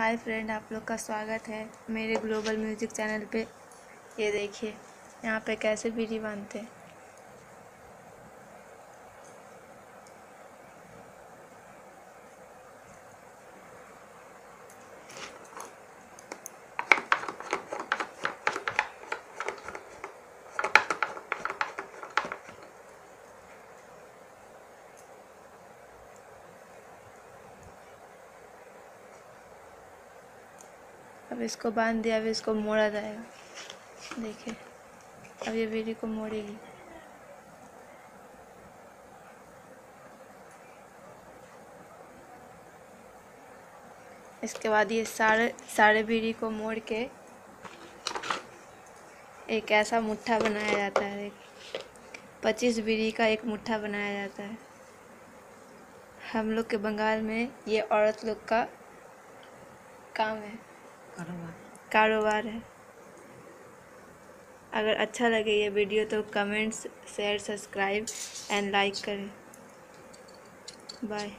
Hi friend, आप लोग का स्वागत है मेरे ग्लोबल म्यूज़िक चैनल पे। ये देखिए, यहाँ पे कैसे बीड़ी बांधते हैं। अब इसको बाँध दिया, अब इसको मोड़ा जाएगा। देखिए, अब ये बीड़ी को मोड़ेगी। इसके बाद ये सारे सारे बीड़ी को मोड़ के एक ऐसा मुट्ठा बनाया जाता है पच्चीस बीड़ी का एक मुट्ठा बनाया जाता है। हम लोग के बंगाल में ये औरत लोग का काम है। कारोबार। है। अगर अच्छा लगे ये वीडियो तो comments share subscribe and like करें। बाय